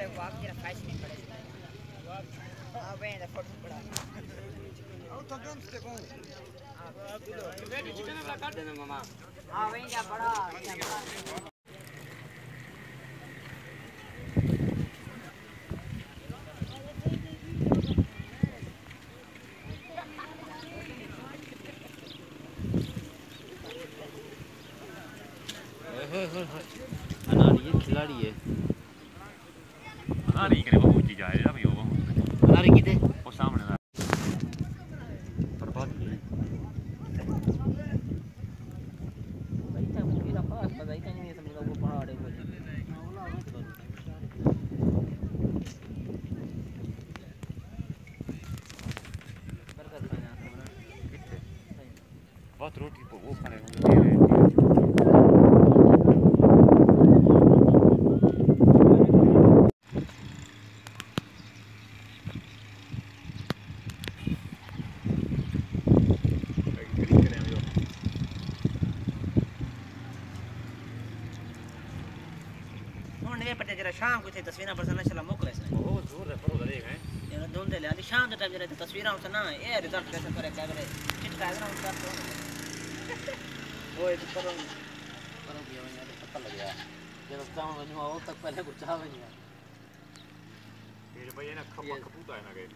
रे वाप जरा फाइट नहीं पड़े हाँ बे फ़ोटो पड़ा और तो गन से कौन हाँ चिकन वाला काट देना मामा हाँ वहीं जा बड़ा खिलाड़ी है ਨਾ ਨਹੀਂ ਕਰੇ ਬਹੁਤ ਉੱਚੀ ਜਾ ਰਿਹਾ ਵੀ ਉਹ अनार किते ਉਹ ਸਾਹਮਣੇ ਦਾ बर्बाद भाई था मुझे ना पास पता ही नहीं समझ वो पहाड़ નવે પટે જરા શામ કોઈ તસવીરા પર સના છલા મોકલે છે બહુ જોર રે પડો દરેક હે એ દોન દે લે આ શામ દે ટાઈમ જરા તસવીરા ઉત ના એ રિઝલ્ટ કેસે કરે કેમેરે ચિટકા જરા ઉત તો ઓય તો કરો કરો ભી હવે યાર પતા લગ્યા જરા કામ વનવા ઓ તક પહેલા કુછ આવે નહીં तेरे भैया ना खपा खपूता है ना गए